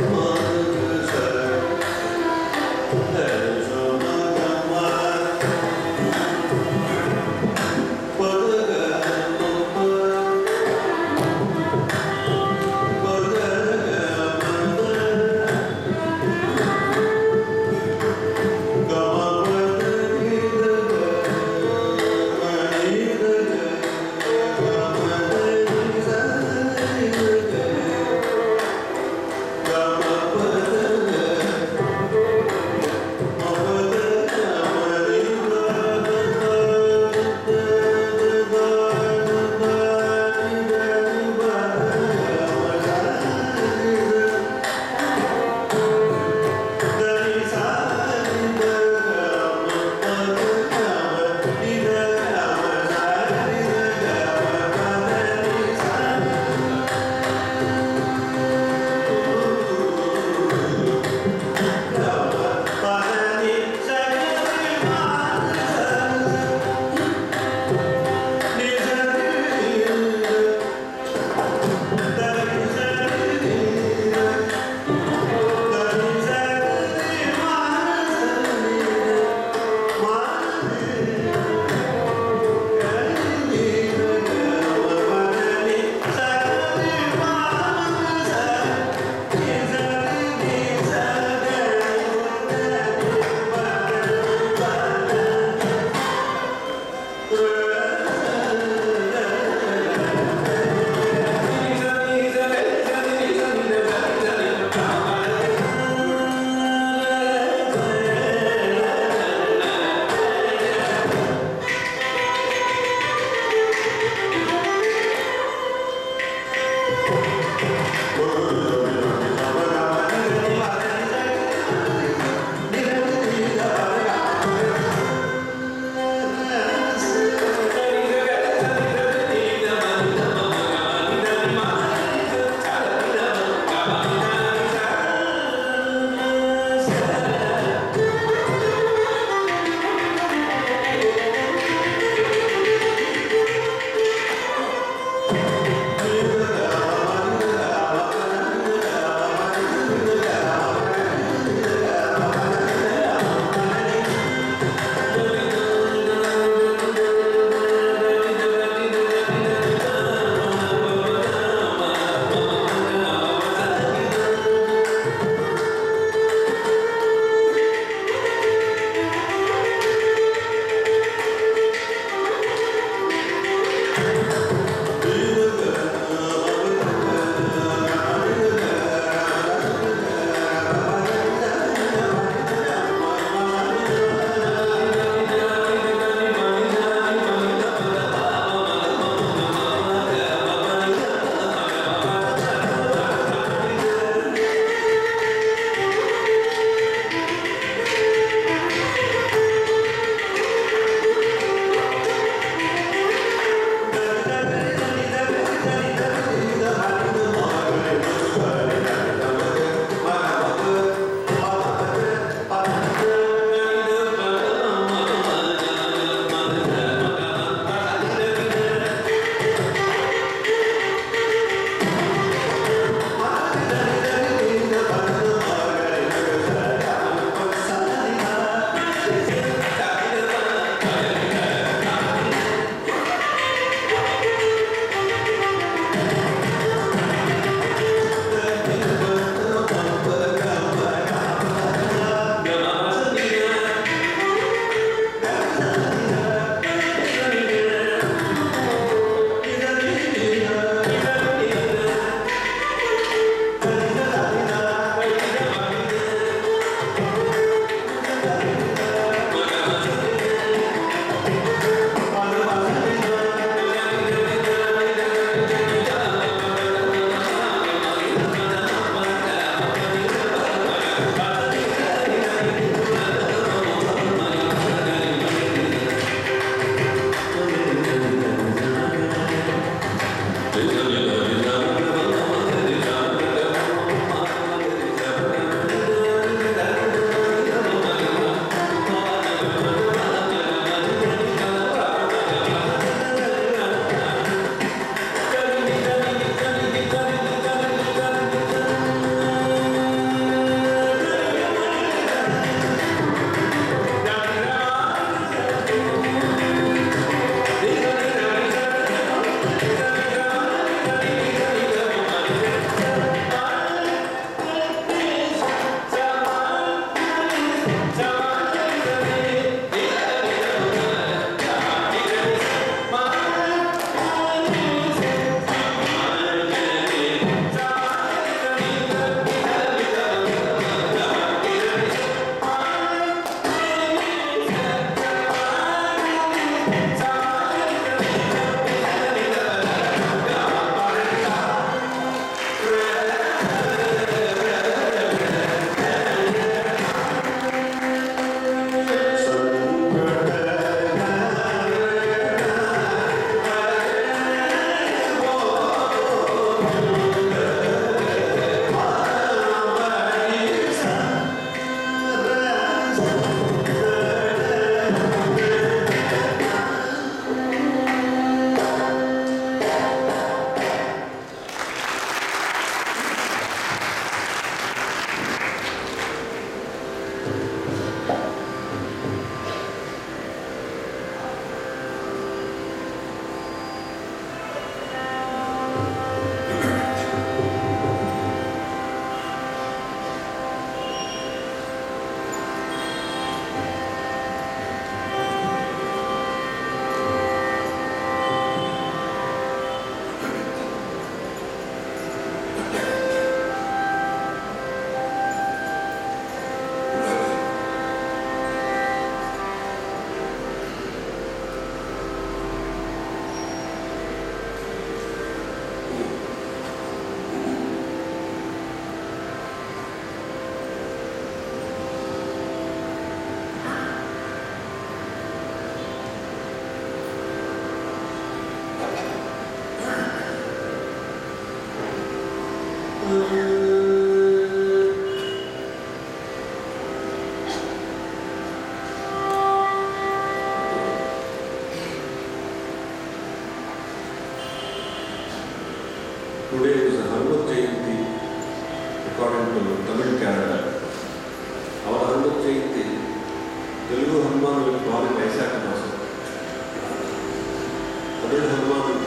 Come on. Tamil calendar. ಅವರ ಹನುಮಂತ ಜಯಂತಿ ತೆಲುಗು ಹನುಮಾನ್ ಭಾರಿ ವೈಶಾಖ ಮಾಸ ತಮಿಳು ಹನುಮಾನ್